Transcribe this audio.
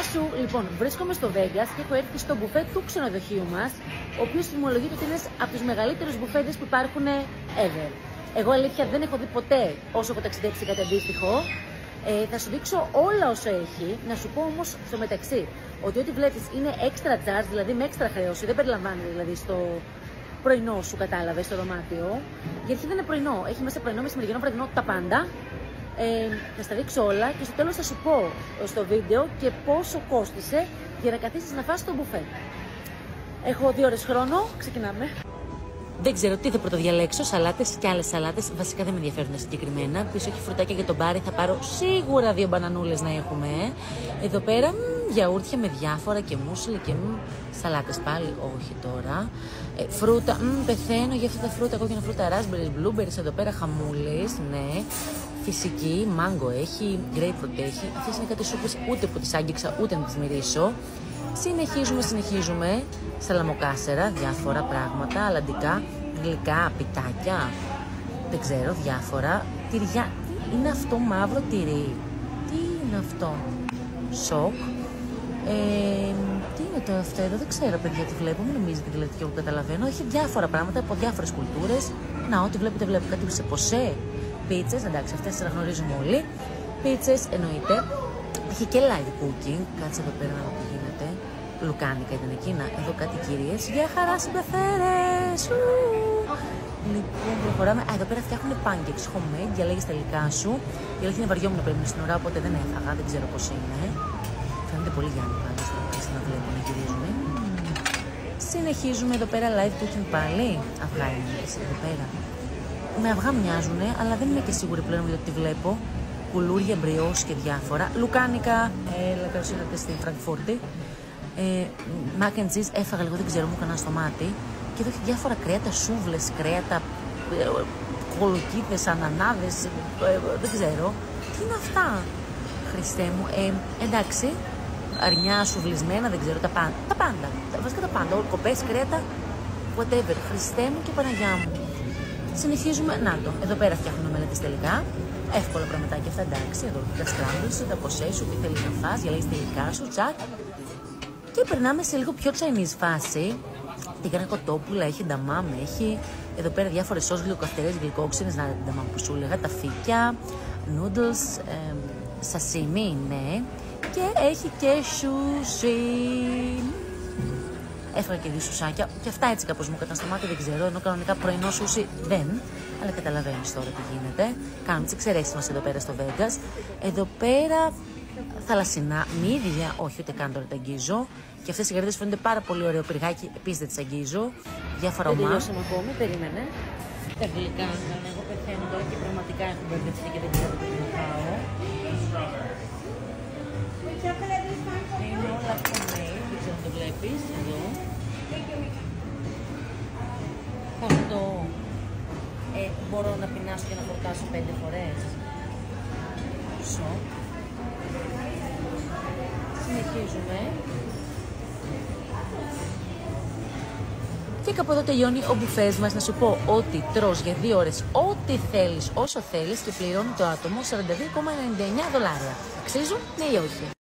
Γεια σου. Λοιπόν, βρίσκομαι στο Vegas και έχω έρθει στο μπουφέ του ξενοδοχείου μας, ο οποίος θυμολογείται ότι είναι από τους μεγαλύτερους μπουφέτες που υπάρχουν ever. Εγώ αλήθεια δεν έχω δει ποτέ όσο έχω ταξιδέψει κάτι αντίστοιχο. Ε, θα σου δείξω όλα όσα έχει. Να σου πω όμως στο μεταξύ ότι ό,τι βλέπεις είναι extra charge, δηλαδή με extra χρέωση, δεν περιλαμβάνεται δηλαδή στο πρωινό σου, κατάλαβες, στο δωμάτιο. Γιατί δεν είναι πρωινό. Έχει μέσα πρωινό, μεσημεριανό, βραδινό, τα πάντα. Ε, θα στα δείξω όλα και στο τέλος θα σου πω στο βίντεο και πόσο κόστισε για να καθίσεις να φας το μπουφέ. Έχω δύο ώρες χρόνο, ξεκινάμε. Δεν ξέρω τι θα πρωτοδιαλέξω, σαλάτες και άλλες σαλάτες. Βασικά δεν με ενδιαφέρουν συγκεκριμένα. Πίσω έχει φρουτάκια για τον μπάρι, θα πάρω σίγουρα δύο μπανανούλες να έχουμε. Εδώ πέρα μ, γιαούρτια με διάφορα και μουσλι και σαλάτες πάλι. Όχι τώρα. Ε, φρούτα, μ, πεθαίνω για αυτά τα φρούτα, κόκκινα φρούτα, raspberries, blueberries. Εδώ πέρα χαμούλες, ναι φυσική, μάγκο έχει, grapefruit έχει. Αυτές είναι κάτι σούπες ούτε που τις άγγιξα ούτε να τις μυρίσω. Συνεχίζουμε, συνεχίζουμε. Σαλαμοκάσερα, διάφορα πράγματα, αλαντικά, γλυκά, πιτάκια. Δεν ξέρω, διάφορα. Τυριά. Τι είναι αυτό μαύρο τυρί; Τι είναι αυτό; Σοκ. Ε, τι είναι το αυτό εδώ, δεν ξέρω παιδιά τι βλέπω, μην νομίζετε δηλαδή και εγώ καταλαβαίνω. Έχει διάφορα πράγματα από διάφορες κουλτούρες. Να, ό,τι βλέπετε, βλέπω κάτι σε ποσέ πίτσε, εντάξει, αυτές τις αναγνωρίζουμε όλοι. Πίτσε εννοείται. Έχει και live cooking. Κάτσε εδώ πέρα να δω τι γίνεται. Λουκάνικα ήταν εκείνα. Εδώ κάτι κυρίες. Για χαρά συμπεθέρε! Λοιπόν, προχωράμε. Α, εδώ πέρα φτιάχνουν pancakes homemade. Διαλέγεις τα υλικά σου. Η αλήθεια είναι βαριόμουν πριν στην ώρα, οπότε δεν έφαγα. Δεν ξέρω πώς είναι. Φαίνεται πολύ Γιάννη πάντως να βλέπω να γυρίζουν. Συνεχίζουμε εδώ πέρα live cooking πάλι. Αυγά είναι εδώ πέρα με αυγά μοιάζουν, αλλά δεν είμαι και σίγουρη πλέον γιατί τη βλέπω. Κουλούρια, μπριός και διάφορα. Λουκάνικα, έλα καλώς ήρθατε στην Φραγκφούρτη. Ε, mac and cheese έφαγα λίγο, δεν ξέρω, μου έκανα στο μάτι. Και εδώ έχει διάφορα κρέατα, σούβλες, κρέατα, ε, κολοκύθες, ανανάδες, ε, δεν ξέρω. Τι είναι αυτά, Χριστέ μου. Ε, εντάξει, αρνιά, σουβλισμένα, δεν ξέρω, τα πάντα. Τα πάντα. Βασικά τα πάντα. Κοπές, κρέατα, whatever. Χριστέ μου και Παναγιά μου. Συνεχίζουμε, να το, εδώ πέρα φτιάχνουμε μελέτες τελικά. Εύκολα πραγματάκια αυτά, εντάξει. Εδώ τα σκράμπλες, τα ποσές σου, τι θέλεις να φας, διαλέγεις τελικά σου, τσακ. Και περνάμε σε λίγο πιο Chinese φάση. Την κάνω κοτόπουλα, έχει νταμάμ, έχει εδώ πέρα διάφορες σως γλυκοκαυτερές, γλυκόξινες, να νταμάμ που σου έλεγα, τα φύκια, noodles, ε, σασίμι, ναι. Και έχει και sushi. Έφαγα και δύο σουσάκια. Και αυτά έτσι κάπως μου έκαναν στο μάτι, δεν ξέρω. Ενώ κανονικά πρωινό σούσι δεν. Αλλά καταλαβαίνεις τώρα τι γίνεται. Κάνουμε τις εξαιρέσεις μας εδώ πέρα στο Βέγγα. Εδώ πέρα θαλασσινά, μύδια, όχι ούτε καν τώρα τα αγγίζω. Και αυτές οι γαρίδε φαίνονται πάρα πολύ ωραίο πυργάκι, επίσης δεν τις αγγίζω. Διάφορα ομά. Δεν τελειώσαμε ακόμη, περίμενε. Τα γλυκά, εγώ πεθαίνω τώρα και πραγματικά έχω μπερδευτεί και δεν μπορώ να πεινάσω και να φορτάσω πέντε φορές. Σοκ. Συνεχίζουμε. Και κάπου εδώ τελειώνει ο μπουφές μας. Να σου πω ότι τρως για δύο ώρες ό,τι θέλεις, όσο θέλεις και πληρώνει το άτομο 42,99 δολάρια. Αξίζουν, ναι ή όχι;